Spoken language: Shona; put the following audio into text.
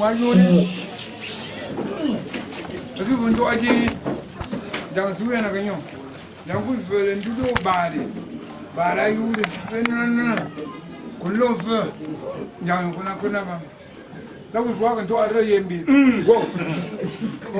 wayorea sifo nto ati ndangasiwena kanyo ndangufele ntuto bale bala yure enanana kulofe ndangkunakunaba ndakufuwaka nto areyembile mm.